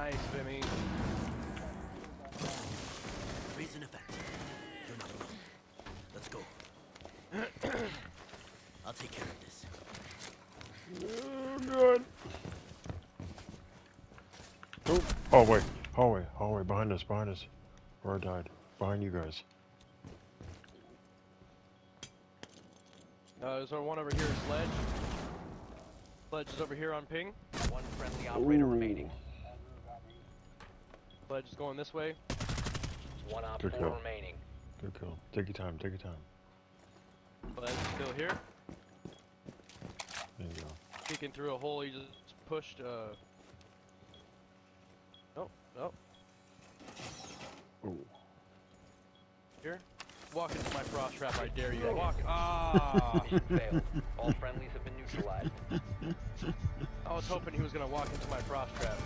Nice, Vimy. Freeze in effect. You're not alone. Let's go. I'll take care of this. Oh, God. Oh, oh, wait. Hallway, hallway, behind us, behind us. Where I died. Behind you guys. Uh, there's our one over here, Sledge. Sledge is over here on ping. One friendly operator remaining. Sledge is going this way. One op Good four kill. remaining. Good kill. Take your time, take your time. Sledge is still here. There you go. Peeking through a hole he just pushed, uh... Nope, nope. Oh. Here. Walk into my frost trap, I dare you. Walk. Ah! Mission failed. All friendlies have been neutralized. I was hoping he was gonna walk into my frost trap.